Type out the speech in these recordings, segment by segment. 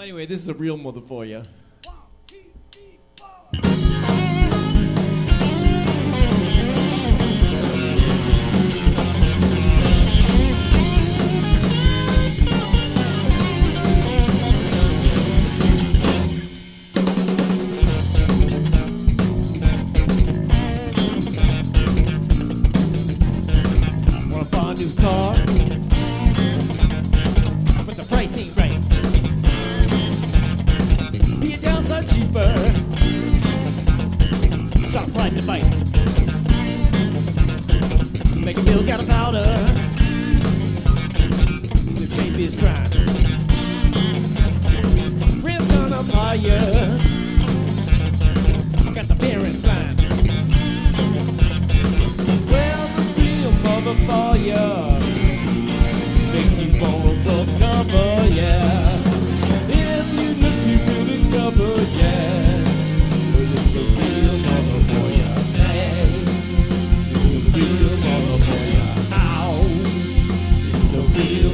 anyway, this is a real mother for you. Up. Got the parents fine. Well, the real for makes you cover, yeah. If you look, you will discover, yeah. It's a real. It's a real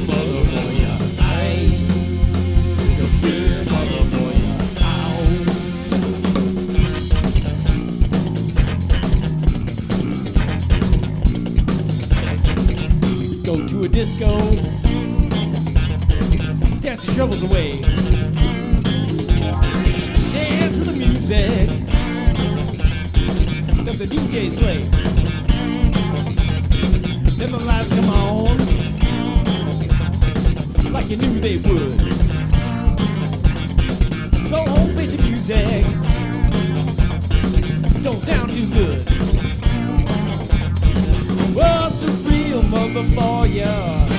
To a disco, dance your troubles away. Dance to the music that the DJs play. Then the lights come on like you knew they would. Go home, face the music. Don't sound too good. Mother for ya?